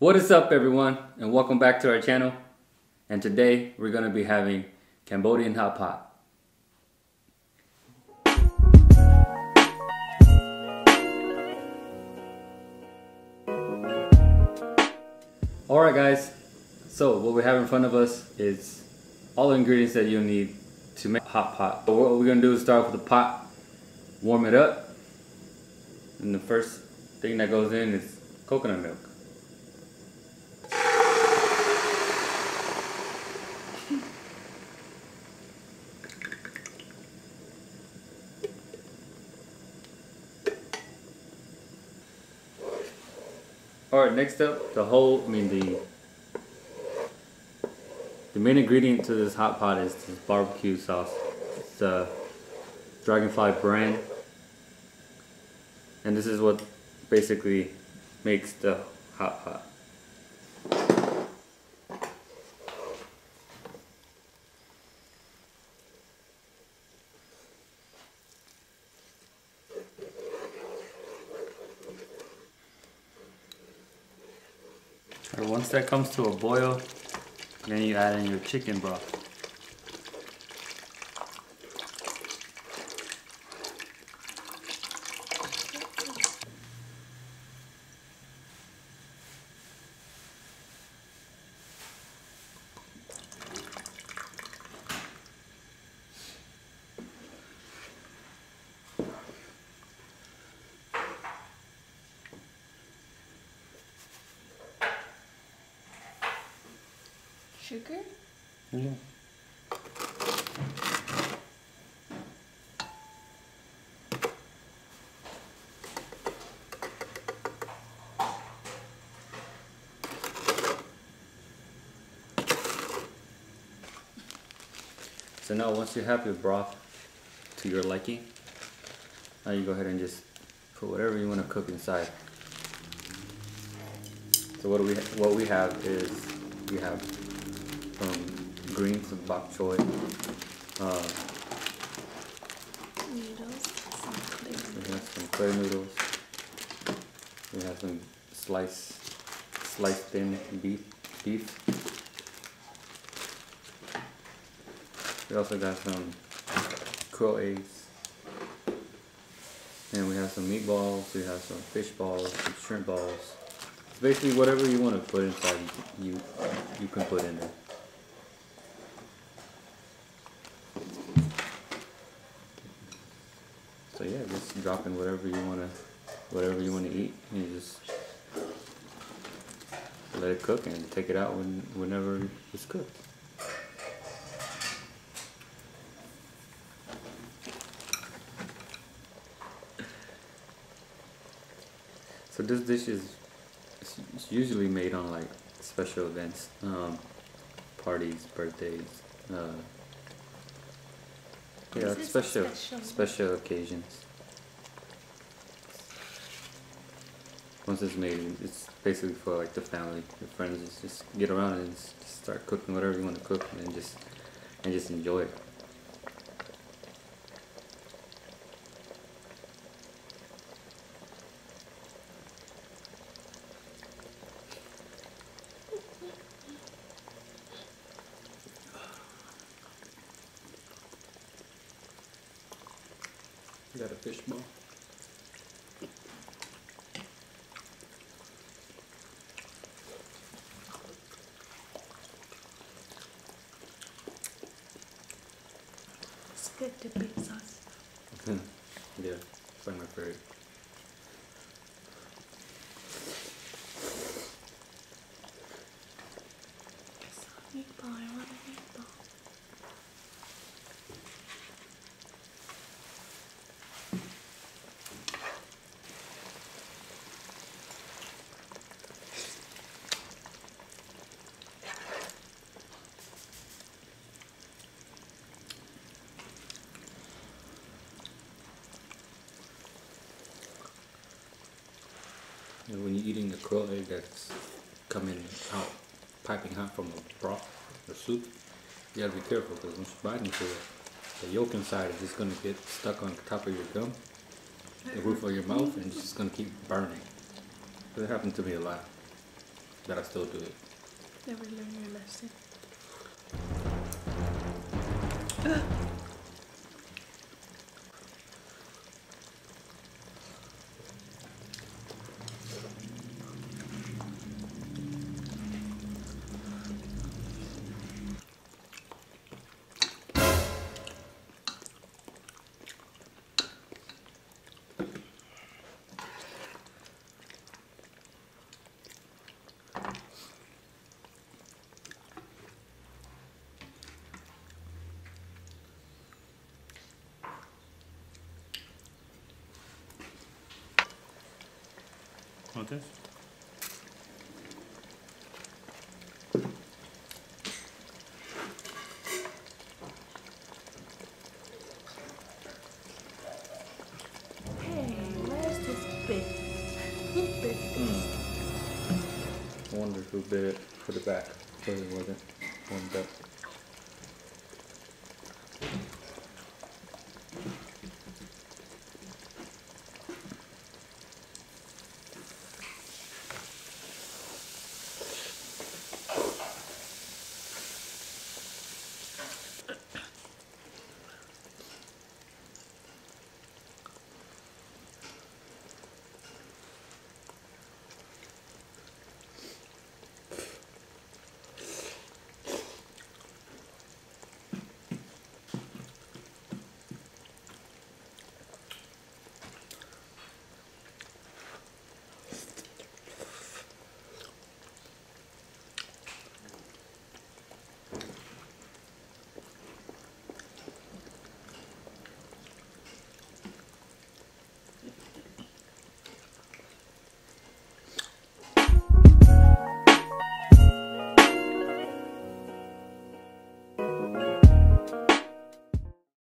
What is up everyone and welcome back to our channel and today we're going to be having Cambodian hot pot. Alright guys, so what we have in front of us is all the ingredients that you'll need to make hot pot. So what we're going to do is start with the pot, warm it up, and the first thing that goes in is coconut milk. Alright, next up, the whole, I mean the, the main ingredient to this hot pot is this barbecue sauce. It's the Dragonfly brand. And this is what basically makes the hot pot. Once that comes to a boil, then you add in your chicken broth. Sugar? Yeah. So now once you have your broth to your liking, now you go ahead and just put whatever you want to cook inside. So what we what we have is we have some greens of bok choy, uh, Noodles. Some clear we have some clear noodles, we have some sliced sliced thin beef beef. We also got some crow eggs. And we have some meatballs, we have some fish balls, some shrimp balls. Basically whatever you want to put inside you you can put in there. So yeah, just drop in whatever you wanna whatever you wanna eat and just let it cook and take it out when whenever it's cooked. So this dish is it's usually made on like special events, um, parties, birthdays, uh, yeah, This is a special, special- special occasions. Once it's made, it's basically for like the family, your friends, just, just get around and just start cooking whatever you want to cook, and just and just enjoy it. Got a fish ball? It's good to be sauce. yeah, it's like my favorite. Meatball, I want a meatball. And when you're eating the crow egg that's coming out piping hot from the broth or soup, you gotta be careful because once you bite into it, the yolk inside is just gonna get stuck on the top of your gum, the roof of your mouth, and it's just gonna keep burning. That happened to me a lot. but I still do it. Never learn your lesson. Want this? Hey, where's this bit? Who bit this? Hmm. I wonder who bit it, put it back, but it wasn't warmed up.